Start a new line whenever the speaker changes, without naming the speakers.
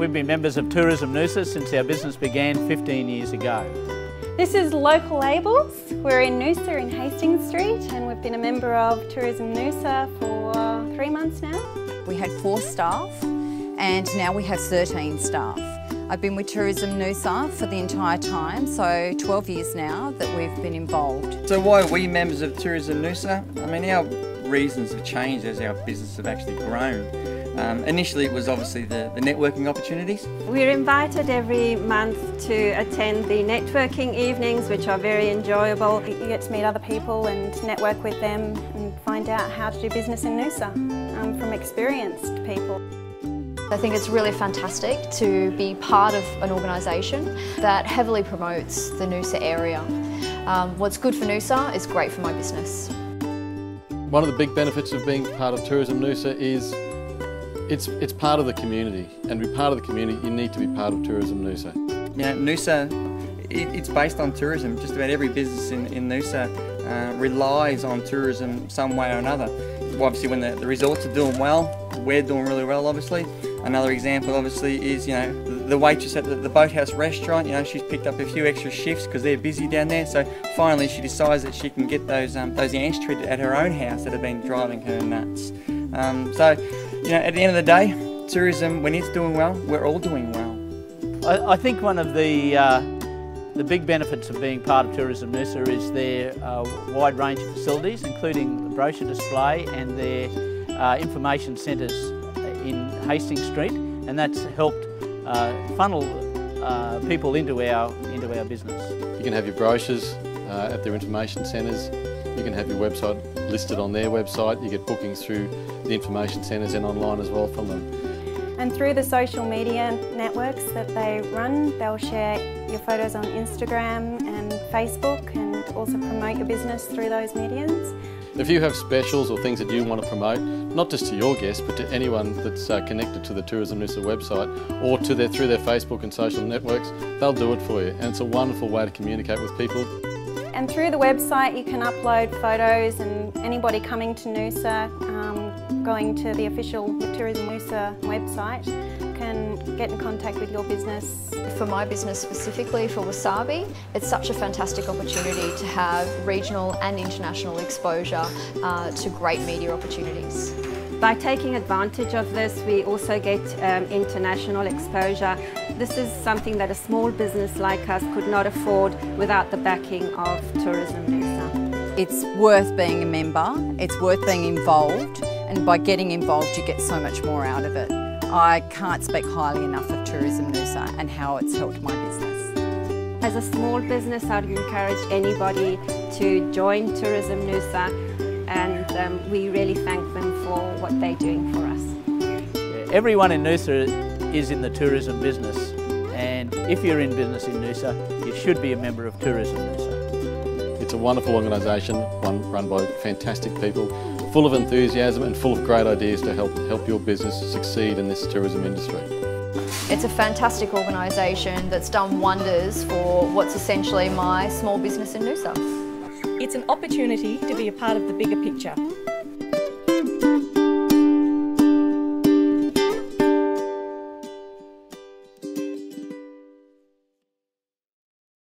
We've been members of Tourism Noosa since our business began 15 years ago.
This is Local Labels. We're in Noosa in Hastings Street and we've been a member of Tourism Noosa for three months now.
We had four staff and now we have 13 staff. I've been with Tourism Noosa for the entire time, so 12 years now that we've been involved.
So why are we members of Tourism Noosa? I mean, our reasons have changed as our business have actually grown. Um, initially it was obviously the, the networking opportunities.
We're invited every month to attend the networking evenings which are very enjoyable.
You get to meet other people and network with them and find out how to do business in Noosa um, from experienced people.
I think it's really fantastic to be part of an organisation that heavily promotes the Noosa area. Um, what's good for Noosa is great for my business.
One of the big benefits of being part of Tourism Noosa is it's, it's part of the community and to be part of the community you need to be part of Tourism Noosa.
You Noosa, it, it's based on tourism. Just about every business in, in Noosa uh, relies on tourism some way or another. Obviously when the, the resorts are doing well, we're doing really well obviously. Another example obviously is, you know, the waitress at the, the Boathouse restaurant, you know, she's picked up a few extra shifts because they're busy down there. So finally she decides that she can get those um, those ants treated at her own house that have been driving her nuts. Um, so, you know, at the end of the day, tourism, when it's doing well, we're all doing well.
I, I think one of the uh, the big benefits of being part of Tourism Noosa is their uh, wide range of facilities, including the brochure display and their uh, information centres in Hastings Street and that's helped uh, funnel uh, people into our, into our business.
You can have your brochures uh, at their information centres, you can have your website listed on their website, you get bookings through the information centres and online as well from them.
And through the social media networks that they run, they'll share your photos on Instagram and Facebook and also promote your business through those mediums.
If you have specials or things that you want to promote, not just to your guests, but to anyone that's uh, connected to the Tourism Noosa website or to their, through their Facebook and social networks, they'll do it for you. And it's a wonderful way to communicate with people.
And through the website you can upload photos and anybody coming to Noosa, um, going to the official Tourism Noosa website, can get in contact with your business.
For my business specifically, for Wasabi, it's such a fantastic opportunity to have regional and international exposure uh, to great media opportunities.
By taking advantage of this, we also get um, international exposure. This is something that a small business like us could not afford without the backing of Tourism Noosa.
It's worth being a member, it's worth being involved, and by getting involved you get so much more out of it. I can't speak highly enough of Tourism Noosa and how it's helped my business.
As a small business, I'd encourage anybody to join Tourism Noosa and um, we really thank them for what they're doing for us.
everyone in Noosa is in the tourism business and if you're in business in Noosa, you should be a member of Tourism Noosa.
It's a wonderful organisation, one run by fantastic people full of enthusiasm and full of great ideas to help, help your business succeed in this tourism industry.
It's a fantastic organisation that's done wonders for what's essentially my small business in Noosa.
It's an opportunity to be a part of the bigger picture